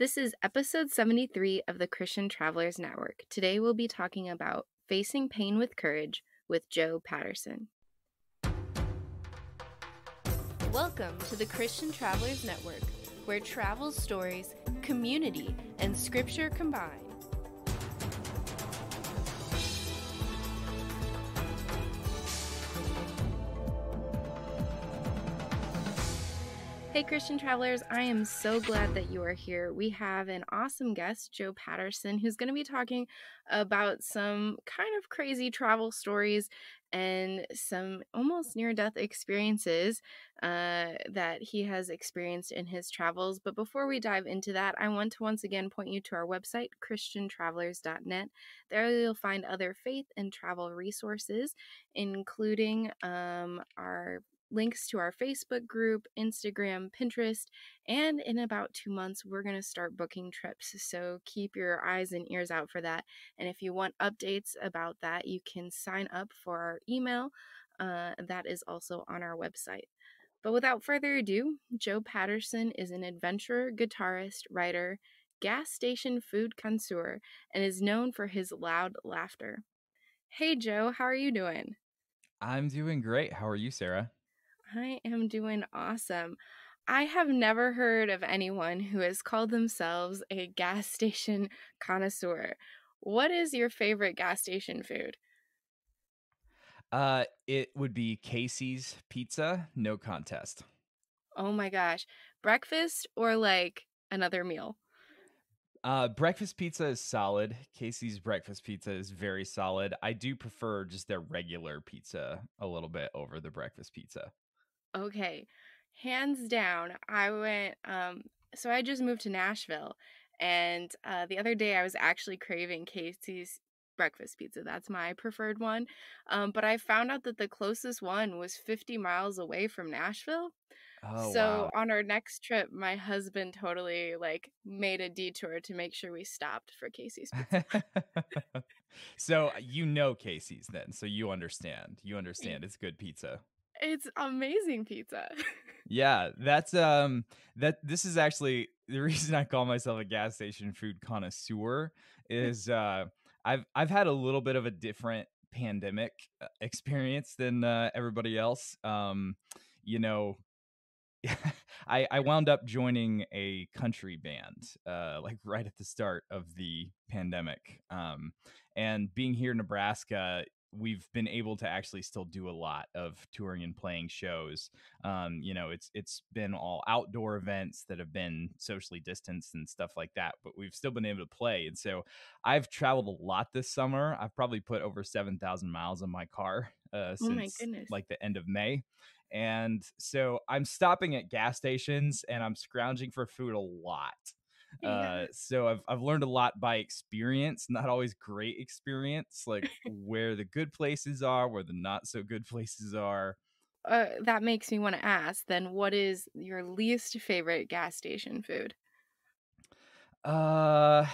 This is episode 73 of the Christian Travelers Network. Today we'll be talking about facing pain with courage with Joe Patterson. Welcome to the Christian Travelers Network, where travel stories, community, and scripture combine. Hey, Christian travelers, I am so glad that you are here. We have an awesome guest, Joe Patterson, who's going to be talking about some kind of crazy travel stories and some almost near death experiences uh, that he has experienced in his travels. But before we dive into that, I want to once again point you to our website, ChristianTravelers.net. There you'll find other faith and travel resources, including um, our links to our Facebook group, Instagram, Pinterest, and in about two months, we're going to start booking trips. So keep your eyes and ears out for that. And if you want updates about that, you can sign up for our email. Uh, that is also on our website. But without further ado, Joe Patterson is an adventurer, guitarist, writer, gas station food connoisseur, and is known for his loud laughter. Hey, Joe, how are you doing? I'm doing great. How are you, Sarah? I am doing awesome. I have never heard of anyone who has called themselves a gas station connoisseur. What is your favorite gas station food? Uh, it would be Casey's Pizza, no contest. Oh my gosh. Breakfast or like another meal? Uh, breakfast pizza is solid. Casey's breakfast pizza is very solid. I do prefer just their regular pizza a little bit over the breakfast pizza. Okay. Hands down, I went um so I just moved to Nashville and uh the other day I was actually craving Casey's breakfast pizza. That's my preferred one. Um but I found out that the closest one was 50 miles away from Nashville. Oh, So wow. on our next trip, my husband totally like made a detour to make sure we stopped for Casey's pizza. so uh, you know Casey's then, so you understand. You understand it's good pizza. It's amazing pizza. Yeah, that's um that this is actually the reason I call myself a gas station food connoisseur is uh I've I've had a little bit of a different pandemic uh, experience than uh, everybody else. Um you know, I I wound up joining a country band uh like right at the start of the pandemic. Um and being here in Nebraska, we've been able to actually still do a lot of touring and playing shows. Um you know, it's it's been all outdoor events that have been socially distanced and stuff like that, but we've still been able to play. And so I've traveled a lot this summer. I've probably put over 7,000 miles on my car uh Oh since goodness. like the end of May and so I'm stopping at gas stations and I'm scrounging for food a lot. Yeah. Uh, so I've I've learned a lot by experience, not always great experience, like where the good places are, where the not so good places are. Uh, that makes me want to ask then what is your least favorite gas station food? Uh,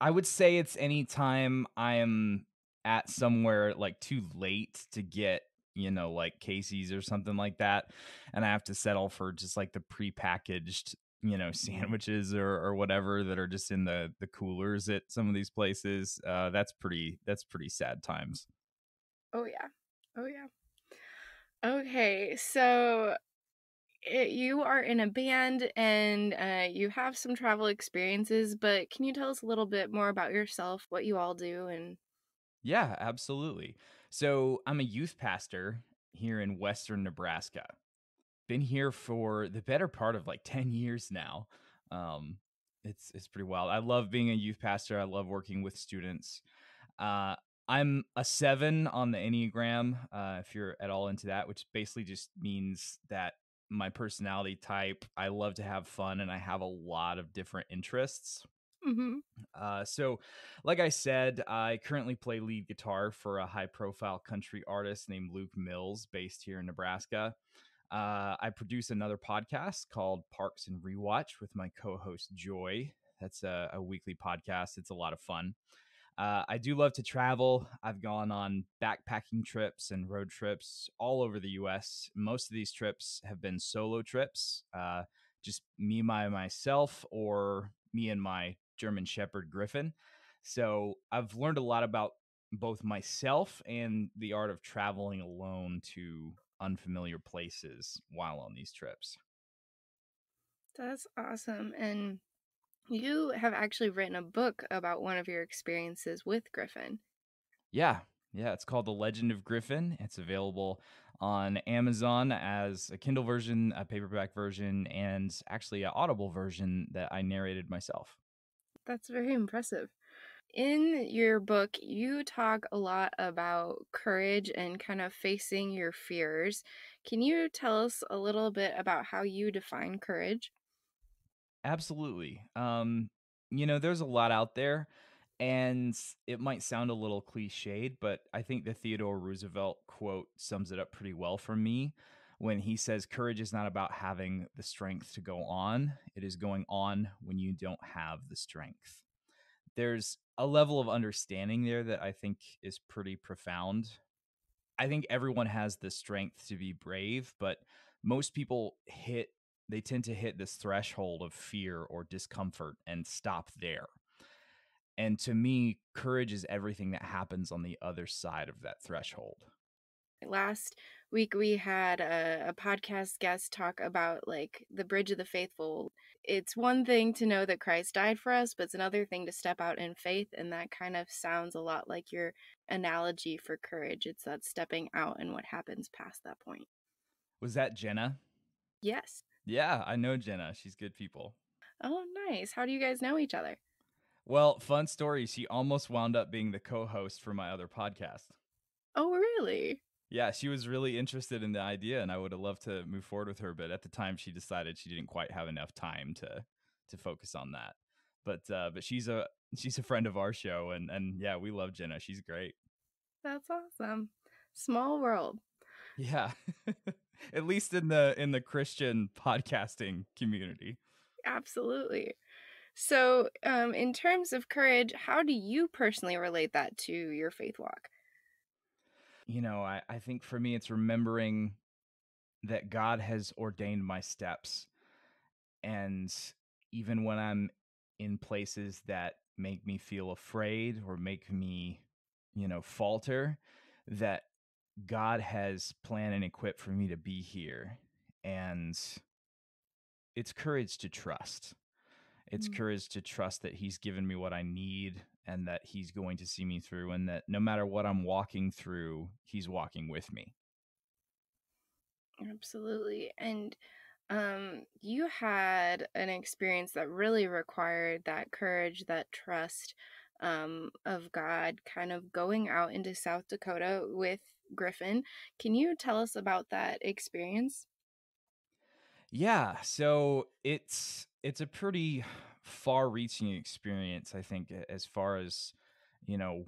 I would say it's anytime I am at somewhere like too late to get, you know, like Casey's or something like that, and I have to settle for just like the prepackaged, you know, sandwiches or or whatever that are just in the the coolers at some of these places. Uh, that's pretty that's pretty sad times. Oh yeah. Oh yeah. Okay, so it, you are in a band and uh, you have some travel experiences, but can you tell us a little bit more about yourself, what you all do, and Yeah, absolutely. So I'm a youth pastor here in Western Nebraska. Been here for the better part of like 10 years now. Um, it's it's pretty wild. I love being a youth pastor. I love working with students. Uh, I'm a seven on the Enneagram, uh, if you're at all into that, which basically just means that my personality type, I love to have fun and I have a lot of different interests. hmm Uh, so, like I said, I currently play lead guitar for a high profile country artist named Luke Mills, based here in Nebraska. Uh, I produce another podcast called Parks and Rewatch with my co host Joy. That's a, a weekly podcast. It's a lot of fun. Uh, I do love to travel. I've gone on backpacking trips and road trips all over the US. Most of these trips have been solo trips, uh, just me by myself or me and my German Shepherd Griffin. So I've learned a lot about both myself and the art of traveling alone to unfamiliar places while on these trips. That's awesome. And you have actually written a book about one of your experiences with Griffin. Yeah. Yeah. It's called The Legend of Griffin. It's available on Amazon as a Kindle version, a paperback version, and actually an Audible version that I narrated myself. That's very impressive. In your book, you talk a lot about courage and kind of facing your fears. Can you tell us a little bit about how you define courage? Absolutely. Um, you know, there's a lot out there, and it might sound a little cliched, but I think the Theodore Roosevelt quote sums it up pretty well for me when he says, Courage is not about having the strength to go on, it is going on when you don't have the strength. There's a level of understanding there that I think is pretty profound. I think everyone has the strength to be brave, but most people hit they tend to hit this threshold of fear or discomfort and stop there. And to me, courage is everything that happens on the other side of that threshold. Last week, we had a, a, podcast guest talk about like the bridge of the faithful. It's one thing to know that Christ died for us, but it's another thing to step out in faith. And that kind of sounds a lot like your analogy for courage. It's that stepping out and what happens past that point. Was that Jenna? Yes. Yeah, I know Jenna. She's good people. Oh, nice. How do you guys know each other? Well, fun story. She almost wound up being the co host for my other podcast. Oh, really? Yeah, she was really interested in the idea and I would have loved to move forward with her, but at the time she decided she didn't quite have enough time to to focus on that. But uh but she's a she's a friend of our show and and yeah, we love Jenna. She's great. That's awesome. Small world. Yeah. At least in the in the Christian podcasting community. Absolutely. So, um, in terms of courage, how do you personally relate that to your faith walk? You know, I, I think for me, it's remembering that God has ordained my steps. And even when I'm in places that make me feel afraid or make me, you know, falter, that God has planned and equipped for me to be here. And it's courage to trust. It's mm-hmm. courage to trust that He's given me what I need and that He's going to see me through, and that no matter what I'm walking through, He's walking with me. Absolutely. And um, you had an experience that really required that courage, that trust um, of God, kind of going out into South Dakota with Griffin. Can you tell us about that experience? Yeah, so it's it's a pretty far-reaching experience, I think, as far as you know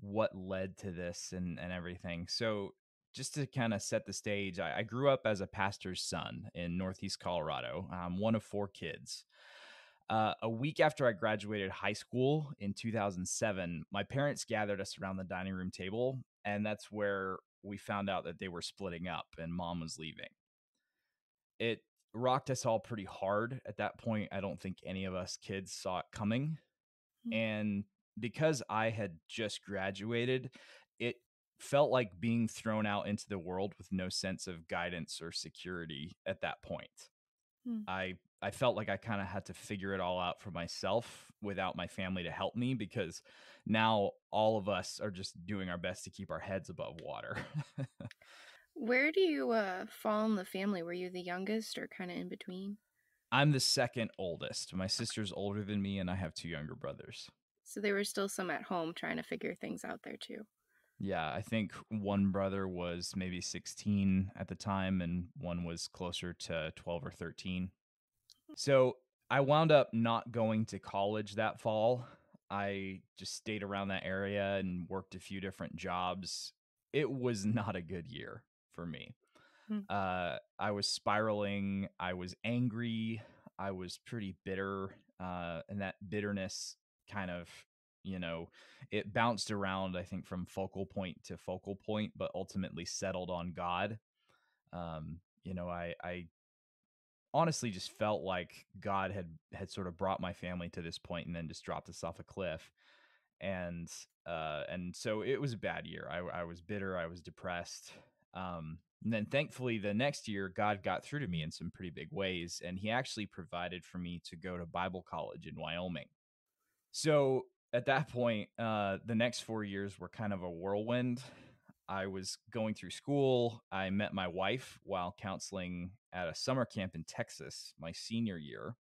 what led to this and and everything. So just to kind of set the stage, I, I, grew up as a pastor's son in Northeast Colorado. I'm one of four kids. Uh, a week after I graduated high school in 2007, my parents gathered us around the dining room table, and that's where we found out that they were splitting up and mom was leaving. It rocked us all pretty hard at that point. I don't think any of us kids saw it coming. Mm-hmm. And because I had just graduated, it felt like being thrown out into the world with no sense of guidance or security at that point. Hmm. I I felt like I kind of had to figure it all out for myself without my family to help me because now all of us are just doing our best to keep our heads above water. Where do you uh, fall in the family? Were you the youngest or kind of in between? I'm the second oldest. My sister's older than me, and I have two younger brothers. So there were still some at home trying to figure things out there too. Yeah, I think one brother was maybe 16 at the time, and one was closer to 12 or 13. So I wound up not going to college that fall. I just stayed around that area and worked a few different jobs. It was not a good year for me. Hmm. Uh, I was spiraling. I was angry. I was pretty bitter. Uh, and that bitterness kind of, you know, it bounced around, I think, from focal point to focal point, but ultimately settled on God. Um, you know, I, I honestly just felt like God had had sort of brought my family to this point and then just dropped us off a cliff. And uh and so it was a bad year. I I was bitter, I was depressed. Um and then thankfully the next year God got through to me in some pretty big ways and he actually provided for me to go to Bible college in Wyoming. So at that point, uh the next 4 years were kind of a whirlwind. I was going through school. I met my wife while counseling at a summer camp in Texas my senior year.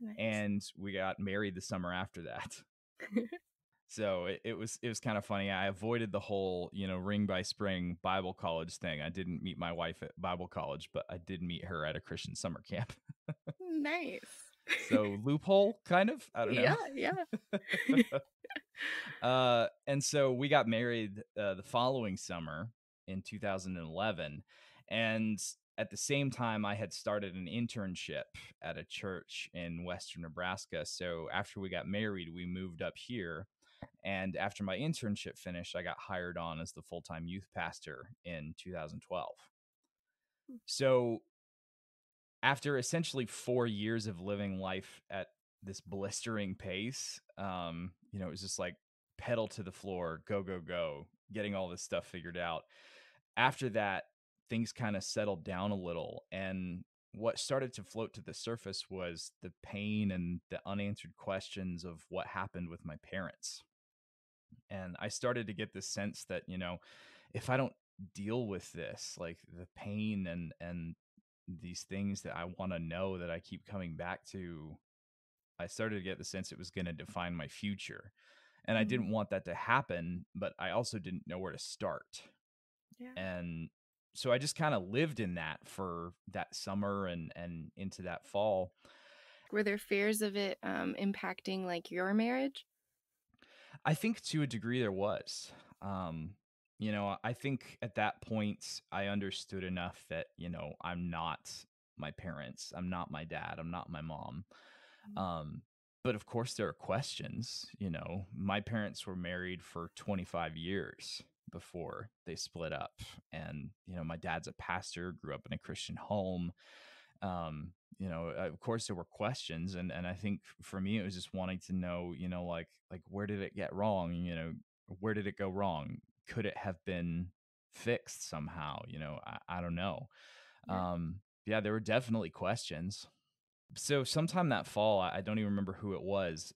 Nice. And we got married the summer after that. so it, it was it was kind of funny. I avoided the whole, you know, ring by spring Bible college thing. I didn't meet my wife at Bible college, but I did meet her at a Christian summer camp. nice. so loophole kind of i don't know Yeah, yeah. uh and so we got married uh, the following summer in 2011 and at the same time i had started an internship at a church in western nebraska so after we got married we moved up here and after my internship finished i got hired on as the full-time youth pastor in 2012 Hmm. so after essentially four years of living life at this blistering pace, um, you know, it was just like pedal to the floor, go, go, go, getting all this stuff figured out. After that, things kind of settled down a little. And what started to float to the surface was the pain and the unanswered questions of what happened with my parents. And I started to get this sense that, you know, if I don't deal with this, like the pain and, and, these things that I want to know that I keep coming back to, I started to get the sense it was going to define my future. And I Mhm. didn't want that to happen, but I also didn't know where to start. Yeah. And so I just kind of lived in that for that summer and and into that fall. Were there fears of it um, impacting like your marriage? I think to a degree there was. Um, you know, I think at that point I understood enough that, you know, I'm not my parents, I'm not my dad, I'm not my mom. Mhm. Um, but of course there are questions, you know. My parents were married for 25 years before they split up. And, you know, my dad's a pastor, grew up in a Christian home. Um, you know, of course there were questions and and I think for me it was just wanting to know, you know, like like where did it get wrong? You know, where did it go wrong? Could it have been fixed somehow? You know, I, I don't know. Yeah. Um, yeah, there were definitely questions. So sometime that fall, I I don't even remember who it was,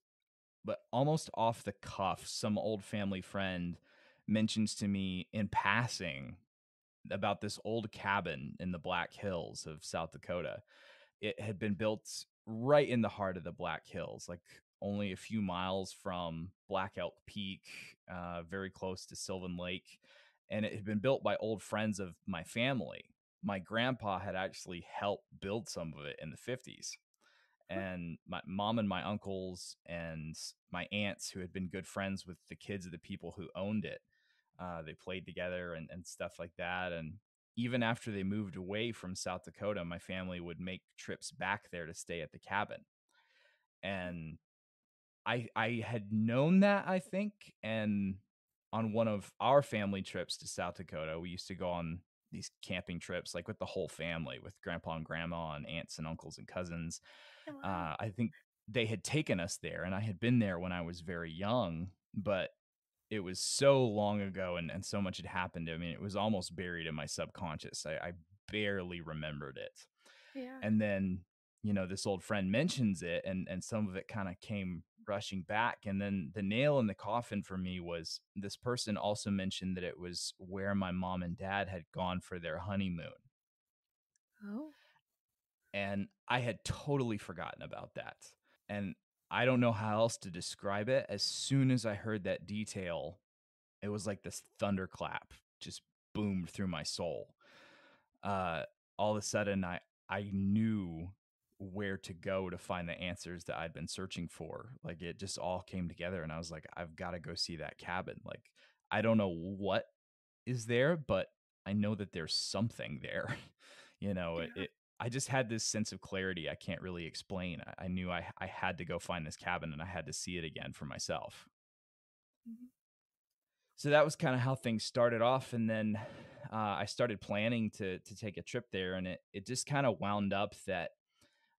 but almost off the cuff, some old family friend mentions to me in passing about this old cabin in the Black Hills of South Dakota. It had been built right in the heart of the Black Hills, like only a few miles from Black Elk Peak, uh, very close to Sylvan Lake. And it had been built by old friends of my family. My grandpa had actually helped build some of it in the 50s and my mom and my uncles and my aunts who had been good friends with the kids of the people who owned it uh, they played together and, and stuff like that and even after they moved away from south dakota my family would make trips back there to stay at the cabin. And i i had known that i think and on one of our family trips to south dakota we used to go on these camping trips like with the whole family with grandpa and grandma and aunts and uncles and cousins. Oh, uh, I think they had taken us there, and I had been there when I was very young, but it was so long ago, and, and so much had happened. I mean, it was almost buried in my subconscious. I, I barely remembered it. yeah. And then, you know, this old friend mentions it, and and some of it kind of came rushing back. And then the nail in the coffin for me was this person also mentioned that it was where my mom and dad had gone for their honeymoon oh. and I had totally forgotten about that. And I don't know how else to describe it. As soon as I heard that detail, it was like this thunderclap just boomed through my soul. Uh, all of a sudden, I I knew where to go to find the answers that I'd been searching for. Like it just all came together, and I was like, I've got to go see that cabin. Like I don't know what is there, but I know that there's something there. you know, Yeah. it I just had this sense of clarity I can't really explain. I, I knew I I had to go find this cabin and I had to see it again for myself. Mhm. So that was kind of how things started off, and then uh, I started planning to to take a trip there, and it it just kind of wound up that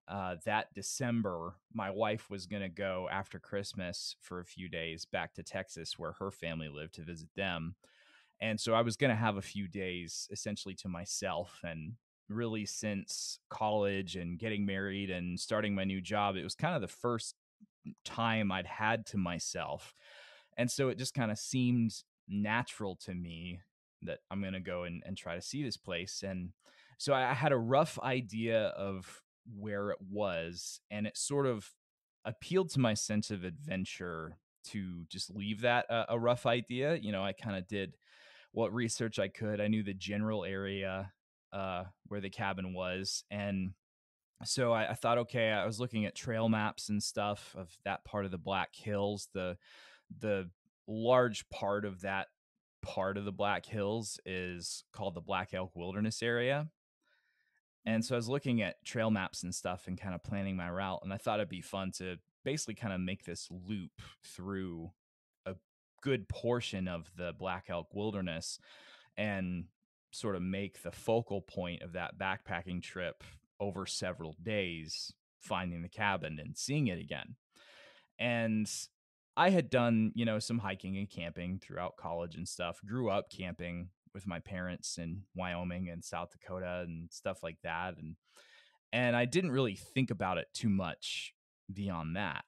uh, that December, my wife was going to go after Christmas for a few days back to Texas, where her family lived, to visit them. And so I was going to have a few days essentially to myself. And really, since college and getting married and starting my new job, it was kind of the first time I'd had to myself. And so it just kind of seemed natural to me that I'm going to go and, and try to see this place. And so I had a rough idea of where it was, and it sort of appealed to my sense of adventure to just leave that uh, a rough idea. You know, I kind of did what research I could. I knew the general area uh, where the cabin was, and so I, I, thought, okay, I was looking at trail maps and stuff of that part of the Black Hills. The the large part of that part of the Black Hills is called the Black Elk Wilderness Area. And so I was looking at trail maps and stuff and kind of planning my route. And I thought it'd be fun to basically kind of make this loop through a good portion of the Black Elk Wilderness and sort of make the focal point of that backpacking trip over several days, finding the cabin and seeing it again. And I had done, you know, some hiking and camping throughout college and stuff. Grew up camping with my parents in Wyoming and South Dakota and stuff like that and and I didn't really think about it too much beyond that.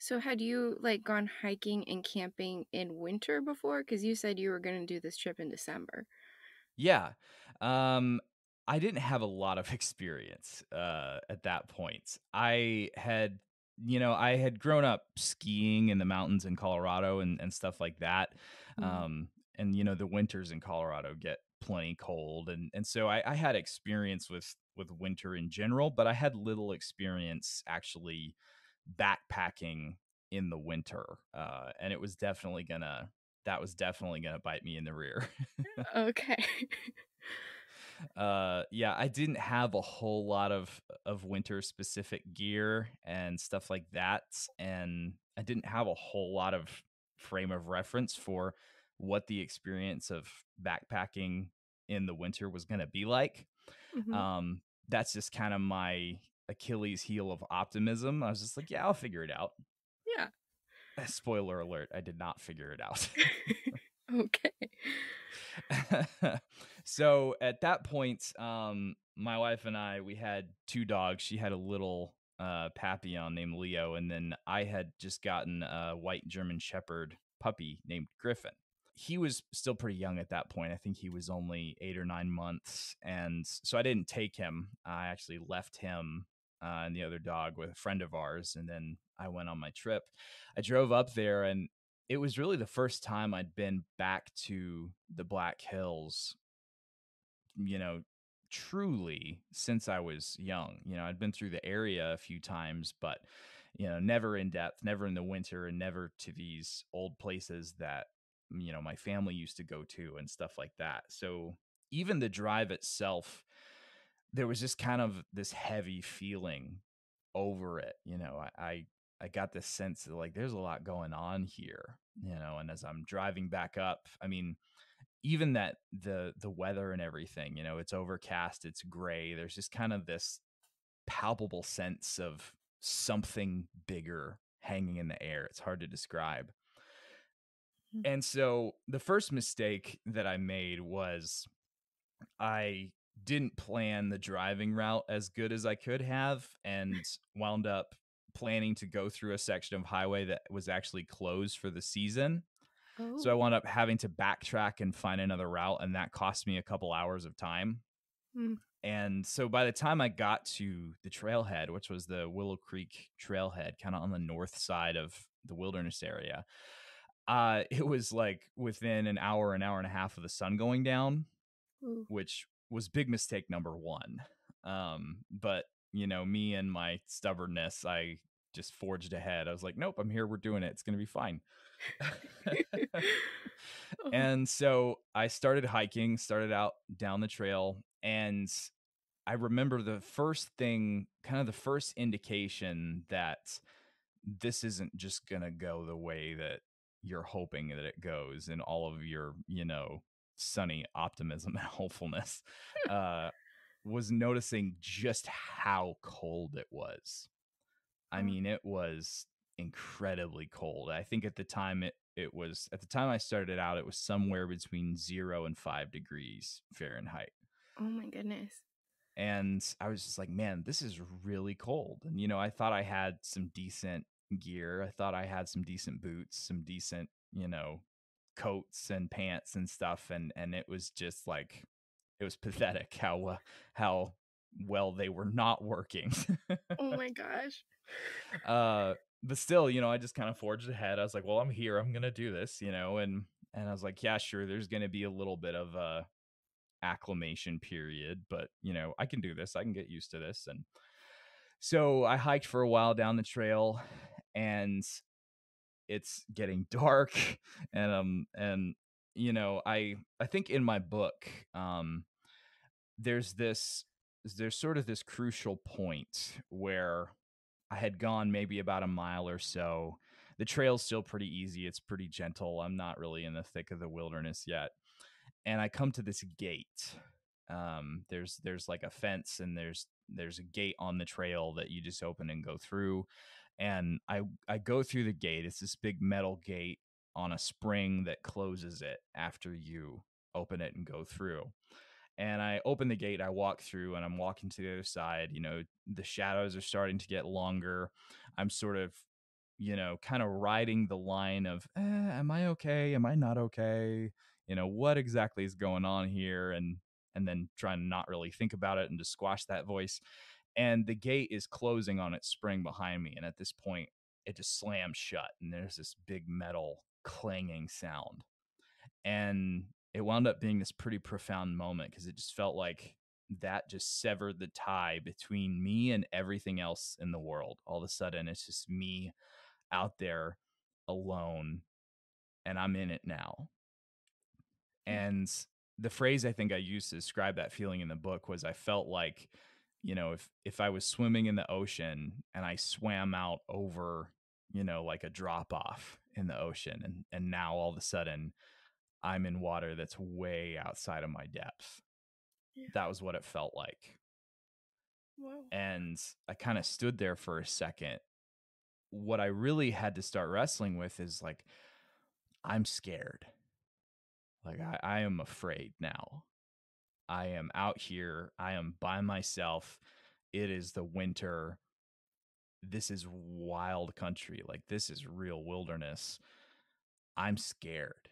So had you like gone hiking and camping in winter before cuz you said you were going to do this trip in December? Yeah. Um I didn't have a lot of experience uh, at that point. I had, you know, I had grown up skiing in the mountains in Colorado and, and stuff like that. Mm-hmm. Um, and you know, the winters in Colorado get plenty cold, and and so I, I had experience with with winter in general, but I had little experience actually backpacking in the winter, uh, and it was definitely gonna that was definitely gonna bite me in the rear. okay. uh yeah i didn't have a whole lot of of winter specific gear and stuff like that and i didn't have a whole lot of frame of reference for what the experience of backpacking in the winter was going to be like mm-hmm. um that's just kind of my achilles heel of optimism i was just like yeah i'll figure it out spoiler alert i did not figure it out okay so at that point, um, my wife and I we had two dogs. She had a little uh, Papillon named Leo, and then I had just gotten a white German Shepherd puppy named Griffin. He was still pretty young at that point. I think he was only eight or nine months, and so I didn't take him. I actually left him uh, and the other dog with a friend of ours, and then I went on my trip. I drove up there, and it was really the first time I'd been back to the Black Hills, you know, truly since I was young. You know, I'd been through the area a few times, but, you know, never in depth, never in the winter, and never to these old places that, mm, you know, my family used to go to and stuff like that. So even the drive itself, there was just kind of this heavy feeling over it. You know, I, I I got this sense that like there's a lot going on here, you know, and as I'm driving back up, I mean, even that the the weather and everything, you know, it's overcast, it's gray. There's just kind of this palpable sense of something bigger hanging in the air. It's hard to describe. Mm-hmm. And so the first mistake that I made was I didn't plan the driving route as good as I could have and wound up planning to go through a section of highway that was actually closed for the season. Oh. So I oh. wound up having to backtrack and find another route, and that cost me a couple hours of time. Mm. And so by the time I got to the trailhead, which was the Willow Creek trailhead, kind of on the north side of the wilderness area, uh, it was like within an hour, an hour and a half of the sun going down, Ooh. which was big mistake number one. Um, but you know, me and my stubbornness, I just forged ahead. I was like, nope, I'm here. We're doing it. It's going to be fine. And so I started hiking, started out down the trail. And I remember the first thing, kind of the first indication that this isn't just going to go the way that you're hoping that it goes in all of your, you know, sunny optimism and hopefulness. uh, was noticing just how cold it was. I Oh. mean, it was incredibly cold. I think at the time it it was at the time I started out, it was somewhere between zero and five degrees Fahrenheit. Oh my goodness. And I was just like, man, this is really cold. And, you know, I thought I had some decent gear. I thought I had some decent boots, some decent, you know, coats and pants and stuff. And, and it was just like, it was pathetic how, uh, how well they were not working. Oh my gosh. uh, but still, you know, I just kind of forged ahead. I was like, well, I'm here. I'm going to do this, you know, and, and I was like, yeah, sure. There's going to be a little bit of a acclimation period, but you know, I can do this. I can get used to this. And so I hiked for a while down the trail and it's getting dark and um and you know, I I think in my book um there's this there's sort of this crucial point where I had gone maybe about a mile or so. The trail's still pretty easy. It's pretty gentle. I'm not really in the thick of the wilderness yet. And I come to this gate. Um, there's there's like a fence and there's there's a gate on the trail that you just open and go through. And I I go through the gate. It's this big metal gate on a spring that closes it after you open it and go through and I open the gate, I walk through, and I'm walking to the other side. You know, the shadows are starting to get longer. I'm sort of, you know, kind of riding the line of, eh, am I okay? Am I not okay? You know, what exactly is going on here? And and then trying to not really think about it and just squash that voice. And the gate is closing on its spring behind me, and at this point, it just slams shut, and there's this big metal clanging sound. And it wound up being this pretty profound moment because it just felt like that just severed the tie between me and everything else in the world. All of a sudden, it's just me out there alone, and I'm in it now. Hmm. And the phrase I think I used to describe that feeling in the book was I felt like, you know, if if I was swimming in the ocean and I swam out over, you know, like a drop off in the ocean and and now all of a sudden I'm in water that's way outside of my depth. Yeah. That was what it felt like. Whoa. And I kind of stood there for a second. What I really had to start wrestling with is like, I'm scared. Like, I, I am afraid now. I am out here. I am by myself. It is the winter. This is wild country. Like, this is real wilderness. I'm scared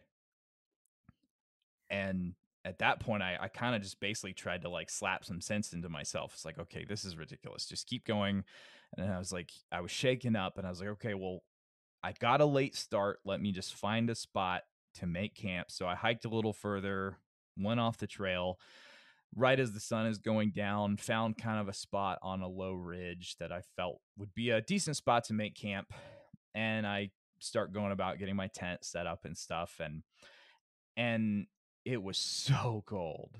and at that point i, I kind of just basically tried to like slap some sense into myself it's like okay this is ridiculous just keep going and i was like i was shaken up and i was like okay well i got a late start let me just find a spot to make camp so i hiked a little further went off the trail right as the sun is going down found kind of a spot on a low ridge that i felt would be a decent spot to make camp and i start going about getting my tent set up and stuff and and it was so cold.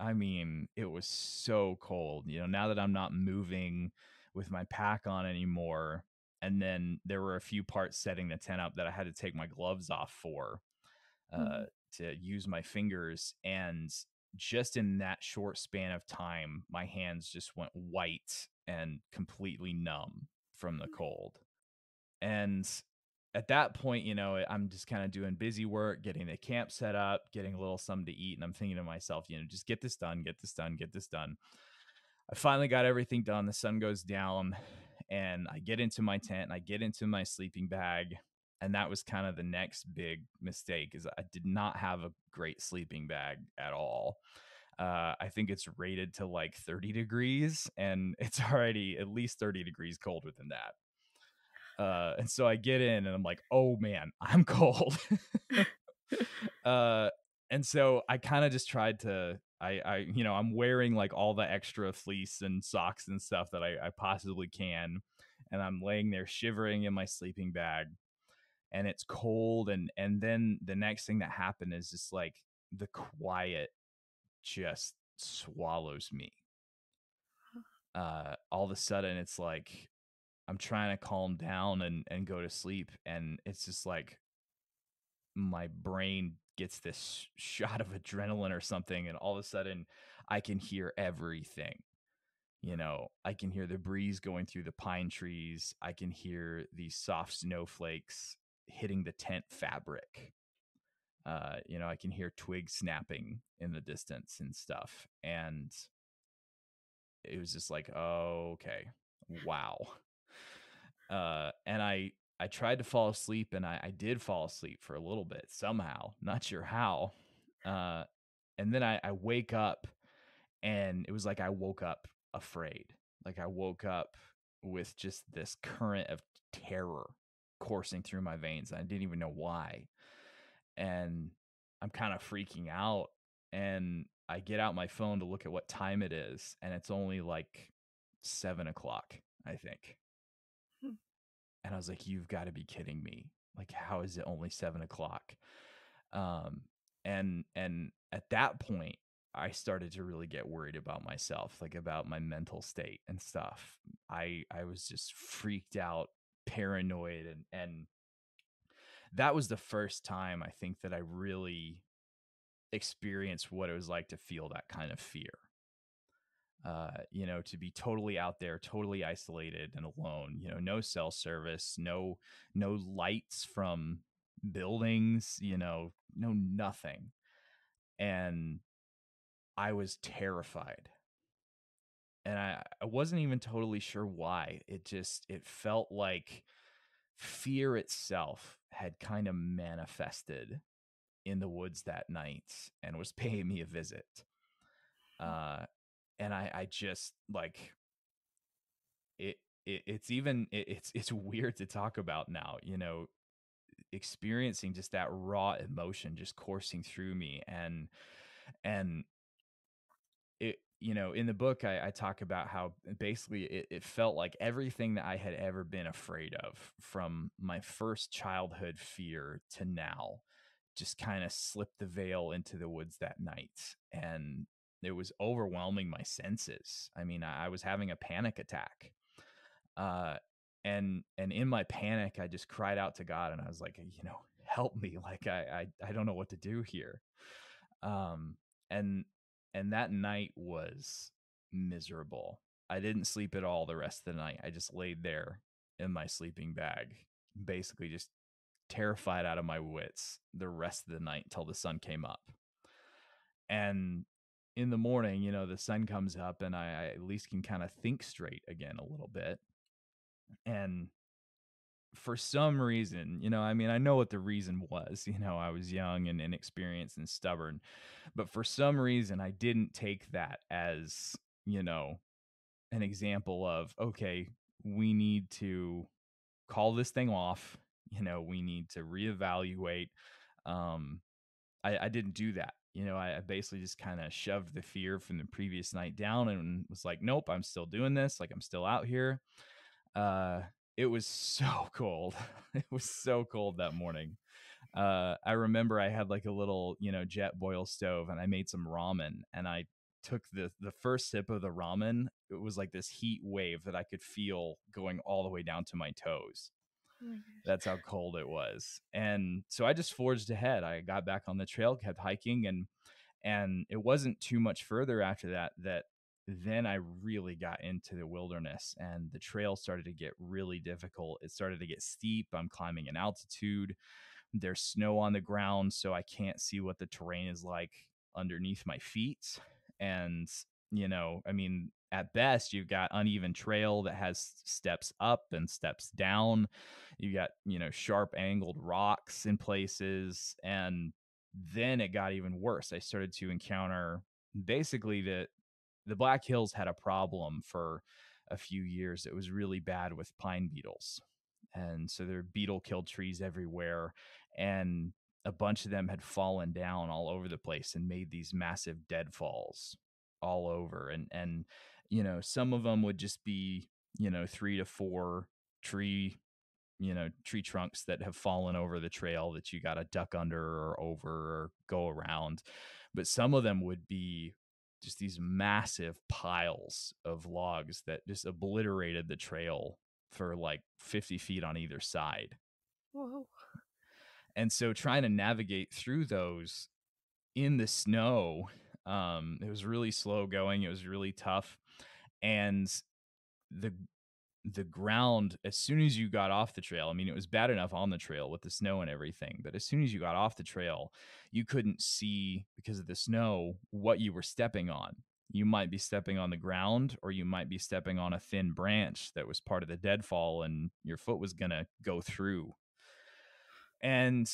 I mean, it was so cold. You know, now that I'm not moving with my pack on anymore, and then there were a few parts setting the tent up that I had to take my gloves off for uh, Mhm. to use my fingers. And just in that short span of time, my hands just went white and completely numb from the mm. cold. And at that point, you know, I'm just kind of doing busy work, getting the camp set up, getting a little something to eat. And I'm thinking to myself, you know, just get this done, get this done, get this done. I finally got everything done. The sun goes down and I get into my tent and I get into my sleeping bag. And that was kind of the next big mistake is I did not have a great sleeping bag at all. Uh, I think it's rated to like 30 degrees and it's already at least 30 degrees colder than that. Uh, and so I get in and I'm like, oh man, I'm cold. uh, and so I kind of just tried to, I, I, you know, I'm wearing like all the extra fleece and socks and stuff that I, I possibly can. And I'm laying there shivering in my sleeping bag and it's cold. And, and then the next thing that happened is just like the quiet just swallows me. Uh, all of a sudden it's like I'm trying to calm down and and go to sleep and it's just like my brain gets this shot of adrenaline or something and all of a sudden I can hear everything. You know, I can hear the breeze going through the pine trees. I can hear these soft snowflakes hitting the tent fabric. Uh, you know, I can hear twigs snapping in the distance and stuff. And it was just like, oh, okay, wow. Uh, and I I tried to fall asleep, and I, I did fall asleep for a little bit somehow, not sure how. Uh, and then I, I wake up, and it was like I woke up afraid. Like I woke up with just this current of terror coursing through my veins. I didn't even know why. And I'm kind of freaking out. And I get out my phone to look at what time it is, and it's only like seven o'clock, I think. Hmm. And I was like, "You've got to be kidding me! Like, how is it only seven o'clock?" Um, and and at that point, I started to really get worried about myself, like about my mental state and stuff. I I was just freaked out, paranoid, and and that was the first time I think that I really experienced what it was like to feel that kind of fear. Uh, you know, to be totally out there, totally isolated and alone. You know, no cell service, no no lights from buildings. You know, no nothing, and I was terrified. And I, I wasn't even totally sure why. It just it felt like fear itself had kind of manifested in the woods that night and was paying me a visit. Hmm. Uh, and I, I just like it, it it's even it, it's it's weird to talk about now, you know, experiencing just that raw emotion just coursing through me and and it you know in the book I, I talk about how basically it, it, felt like everything that i had ever been afraid of from my first childhood fear to now just kind of slipped the veil into the woods that night and it was overwhelming my senses. I mean i, I was having a panic attack uh and and in my panic i just cried out to god and i was like you know help me like i i, I don't know what to do here. Um and and that night was miserable i didn't sleep at all the rest of the night i just laid there in my sleeping bag basically just terrified out of my wits the rest of the night until the sun came up. And in the morning, you know, the sun comes up and I, I at least can kind of think straight again a little bit. And for some reason, you know, I mean, I know what the reason was. You know, I was young and inexperienced and stubborn. But for some reason, I didn't take that as, you know, an example of, okay, we need to call this thing off you know we need to reevaluate um i i didn't do that you know i, I basically just kind of shoved the fear from the previous night down and was like nope i'm still doing this like i'm still out here uh it was so cold it was so cold that morning uh i remember i had like a little you know jet boil stove and i made some ramen and i took the the first sip of the ramen it was like this heat wave that i could feel going all the way down to my toes Oh That's how cold it was. And so I just forged ahead. I got back on the trail, kept hiking and and it wasn't too much further after that that then I really got into the wilderness and the trail started to get really difficult. It started to get steep. I'm climbing in altitude. There's snow on the ground, so I can't see what the terrain is like underneath my feet. And, you know, I mean, at best you've got uneven trail that has steps up and steps down you got you know sharp angled rocks in places and then it got even worse i started to encounter basically that the black hills had a problem for a few years it was really bad with pine beetles and so there were beetle killed trees everywhere and a bunch of them had fallen down all over the place and made these massive deadfalls all over and and you know some of them would just be you know three to four tree you know tree trunks that have fallen over the trail that you got to duck under or over or go around but some of them would be just these massive piles of logs that just obliterated the trail for like 50 feet on either side Whoa. And so trying to navigate through those in the snow, um, it was really slow going. It was really tough. And the the ground as soon as you got off the trail i mean it was bad enough on the trail with the snow and everything but as soon as you got off the trail you couldn't see because of the snow what you were stepping on. You might be stepping on the ground or you might be stepping on a thin branch that was part of the deadfall and your foot was going to go through. And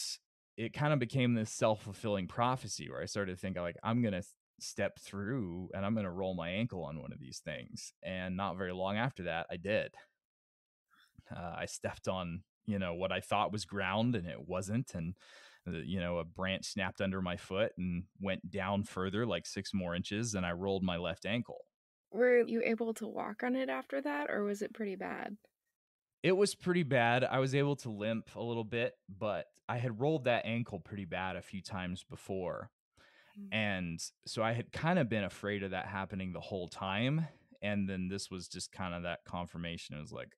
it kind of became this self-fulfilling prophecy where i started to think like i'm going to step through and I'm going to roll my ankle on one of these things. And not very long after that, I did. Uh, I stepped on, you know, what I thought was ground and it wasn't. And, uh, you know, a branch snapped under my foot and went down further, like six more inches, and I rolled my left ankle. Were you able to walk on it after that, or was it pretty bad? It was pretty bad. I was able to limp a little bit, but I had rolled that ankle pretty bad a few times before. Mm. And so I had kind of been afraid of that happening the whole time. And then this was just kind of that confirmation. It was like,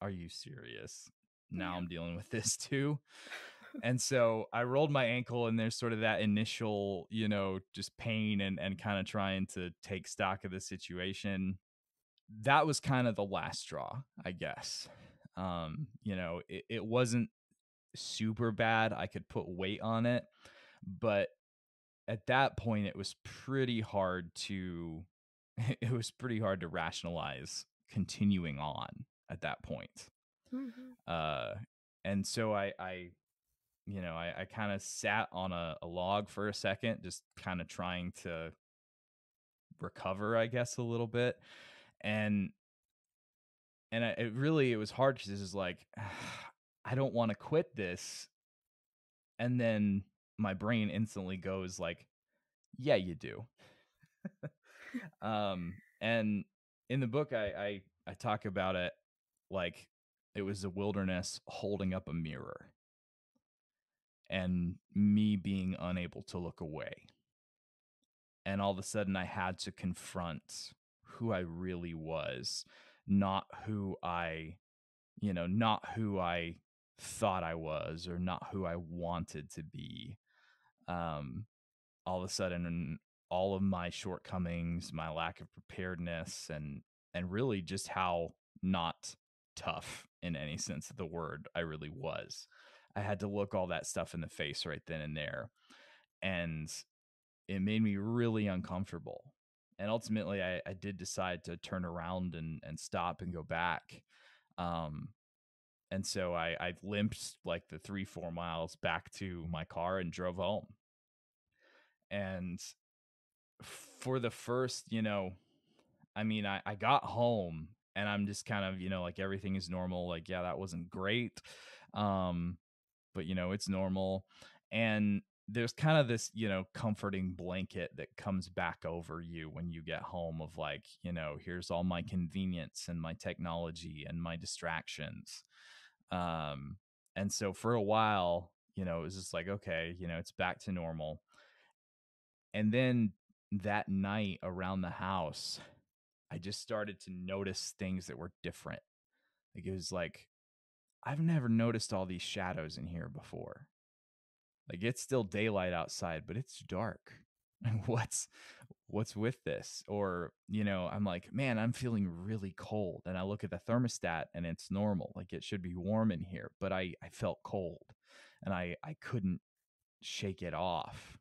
are you serious? Now yeah. I'm dealing with this too. and so I rolled my ankle, and there's sort of that initial, you know, just pain and, and kind of trying to take stock of the situation. That was kind of the last straw, I guess. Um, you know, it, it wasn't super bad. I could put weight on it, but at that point it was pretty hard to it was pretty hard to rationalize continuing on at that point. Mm-hmm. Uh, and so I, I, you know, I, I kind of sat on a, a log for a second, just kind of trying to recover, I guess, a little bit. And, and I, it really, it was hard because this is like, I don't want to quit this. And then my brain instantly goes like, "Yeah, you do." um, and in the book, I, I I talk about it like it was a wilderness holding up a mirror, and me being unable to look away. And all of a sudden, I had to confront who I really was, not who I, you know, not who I thought I was or not who I wanted to be um, all of a sudden all of my shortcomings, my lack of preparedness, and and really just how not tough in any sense of the word I really was. I had to look all that stuff in the face right then and there. And it made me really uncomfortable. And ultimately I, I did decide to turn around and, and stop and go back. Um, and so I, I limped like the three, four miles back to my car and drove home. And for the first you know i mean I, I got home and i'm just kind of you know like everything is normal like yeah that wasn't great um but you know it's normal. And there's kind of this you know comforting blanket that comes back over you when you get home of like you know here's all my convenience and my technology and my distractions um and so for a while you know it was just like okay you know it's back to normal and then that night around the house, I just started to notice things that were different. Like it was like, I've never noticed all these shadows in here before. Like it's still daylight outside, but it's dark. what's what's with this? Or, you know, I'm like, man, I'm feeling really cold. And I look at the thermostat and it's normal. Like it should be warm in here, but I, I felt cold and I, I couldn't shake it off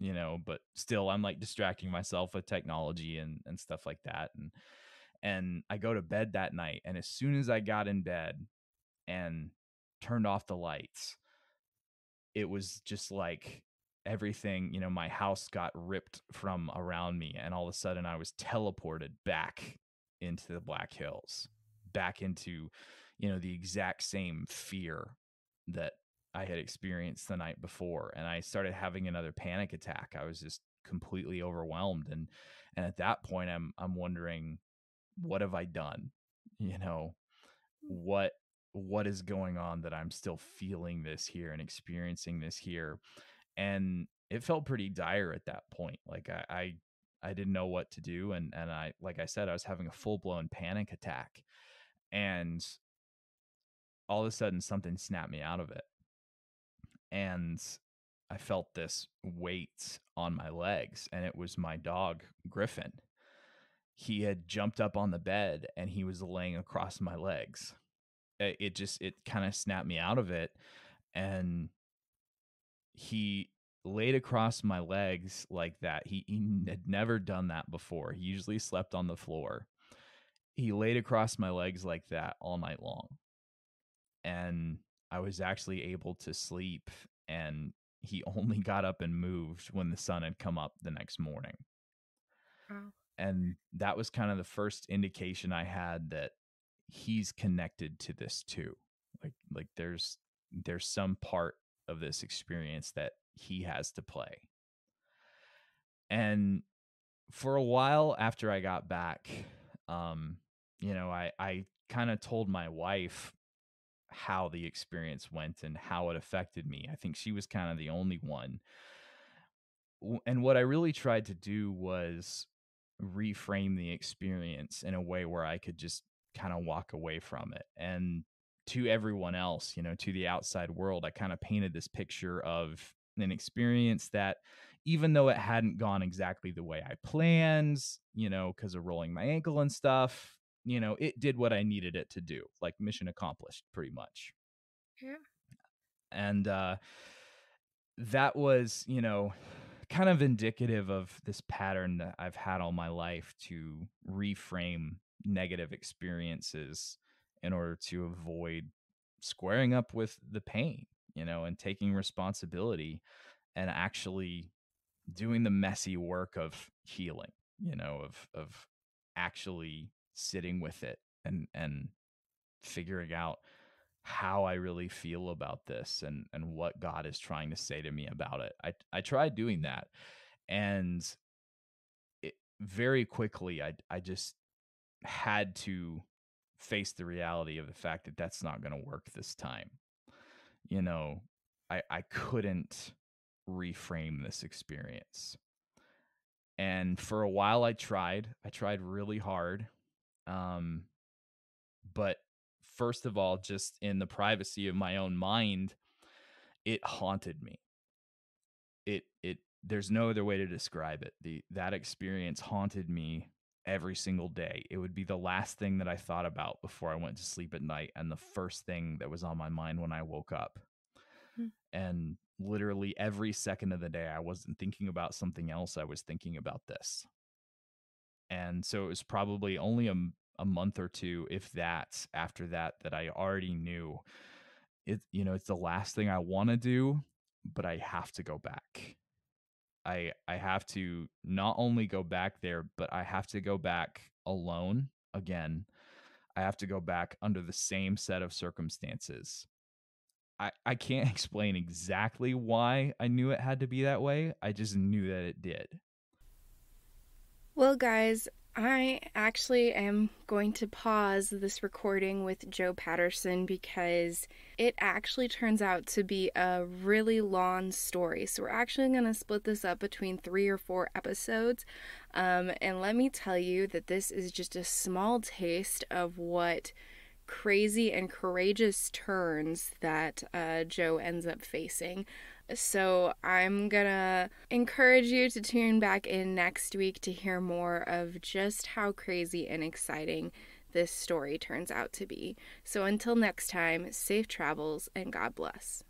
you know but still i'm like distracting myself with technology and and stuff like that and and i go to bed that night and as soon as i got in bed and turned off the lights it was just like everything you know my house got ripped from around me and all of a sudden i was teleported back into the black hills back into you know the exact same fear that I had experienced the night before and I started having another panic attack. I was just completely overwhelmed and and at that point I'm I'm wondering what have I done? You know, hmm. what what is going on that I'm still feeling this here and experiencing this here? And it felt pretty dire at that point. Like I I, I didn't know what to do and and I like I said I was having a full-blown panic attack. And all of a sudden something snapped me out of it and I felt this weight on my legs, and it was my dog, Griffin. He had jumped up on the bed and he was laying across my legs. It just, it kind of snapped me out of it. And he laid across my legs like that. He, he had never done that before. He usually slept on the floor. He laid across my legs like that all night long. And I was actually able to sleep and he only got up and moved when the sun had come up the next morning. Wow. And that was kind of the first indication I had that he's connected to this too. Like like there's there's some part of this experience that he has to play. And for a while after I got back, um, you know, I I kind of told my wife how the experience went and how it affected me. I think she was kind of the only one. And what I really tried to do was reframe the experience in a way where I could just kind of walk away from it. And to everyone else, you know, to the outside world, I kind of painted this picture of an experience that even though it hadn't gone exactly the way I planned, you know, because of rolling my ankle and stuff, you know, it did what I needed it to do, like mission accomplished, pretty much. Yeah. And uh, that was, you know, kind of indicative of this pattern that I've had all my life to reframe negative experiences in order to avoid squaring up with the pain, you know, and taking responsibility and actually doing the messy work of healing, you know, of of actually sitting with it and and figuring out how I really feel about this and and what God is trying to say to me about it. I I tried doing that and it, very quickly I I just had to face the reality of the fact that that's not going to work this time. You know, I I couldn't reframe this experience. And for a while I tried. I tried really hard. Um, but first of all, just in the privacy of my own mind, it haunted me. It it there's no other way to describe it. The that experience haunted me every single day. It would be the last thing that I thought about before I went to sleep at night and the first thing that was on my mind when I woke up. Hmm. And literally every second of the day I wasn't thinking about something else, I was thinking about this and so it was probably only a, a month or two if that after that that i already knew it you know it's the last thing i want to do but i have to go back i i have to not only go back there but i have to go back alone again i have to go back under the same set of circumstances I, I can't explain exactly why I knew it had to be that way. I just knew that it did. Well, guys, I actually am going to pause this recording with Joe Patterson because it actually turns out to be a really long story. So, we're actually going to split this up between three or four episodes. Um, and let me tell you that this is just a small taste of what crazy and courageous turns that uh, Joe ends up facing. So I'm gonna encourage you to tune back in next week to hear more of just how crazy and exciting this story turns out to be. So until next time, safe travels and God bless.